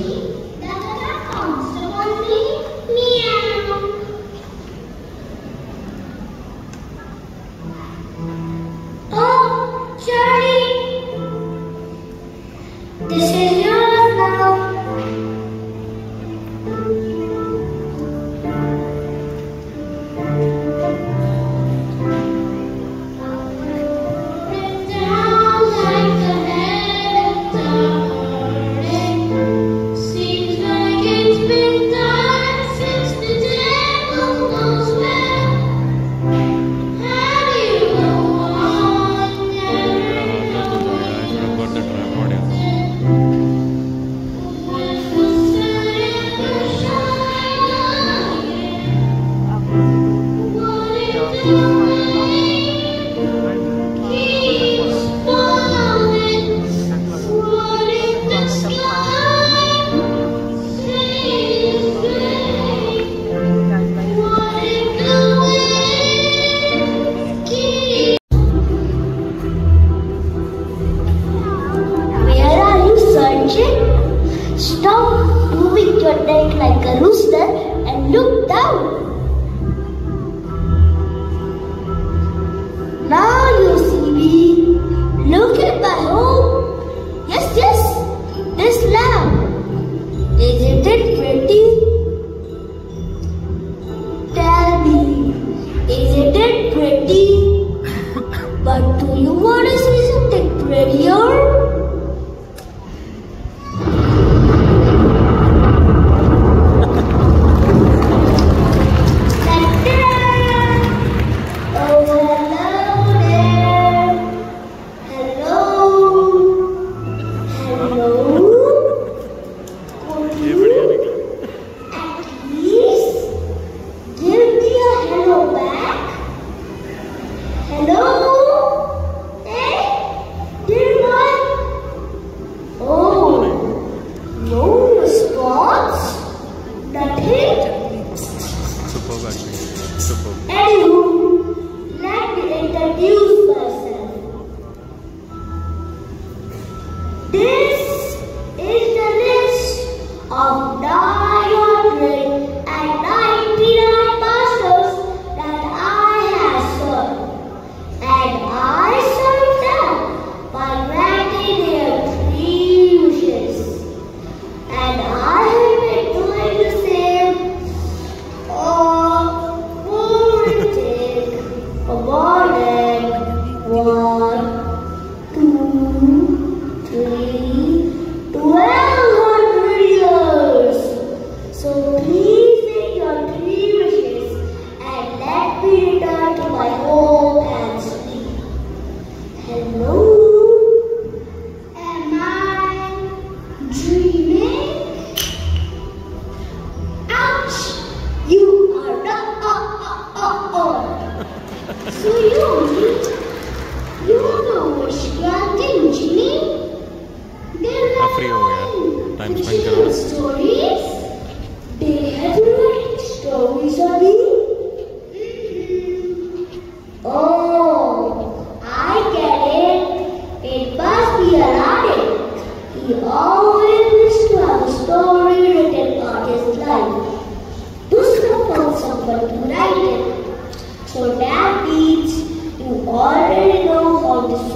see to my home.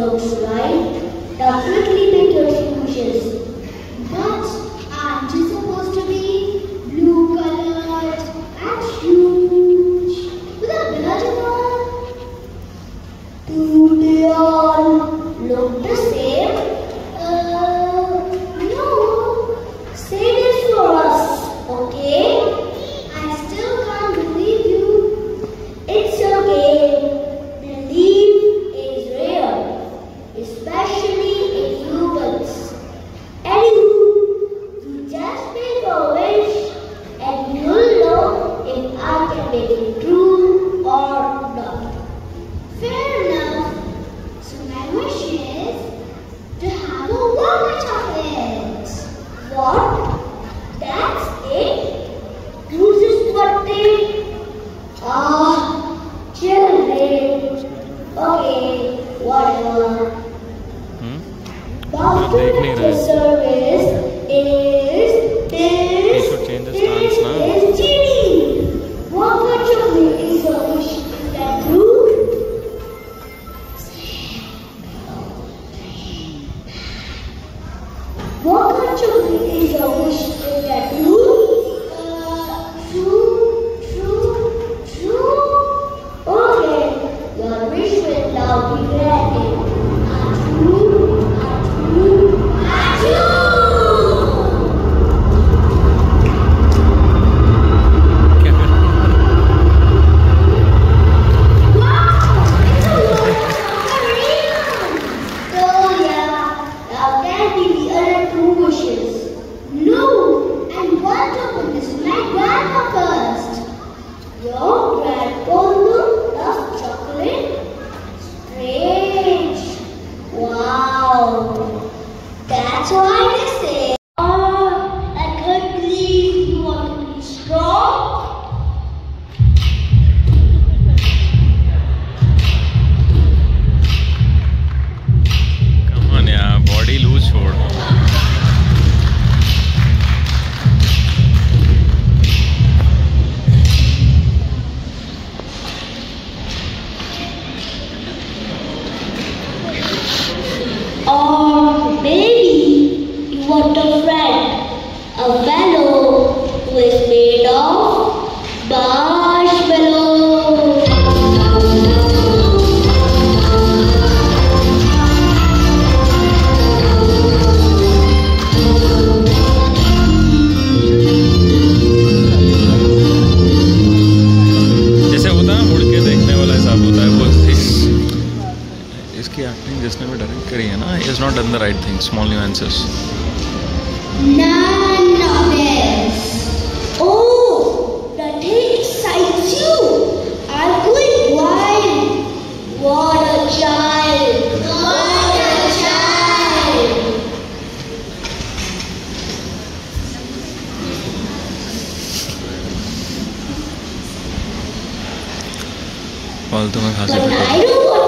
looks like. Now quickly pick your bushes, But aren't you supposed to be blue colored and huge? With a blood in all? Today. What kind of your wish did that small nuances? None of this. Oh, nothing excites you. I'm going wild. What a child. What a child. Well, don't have to I don't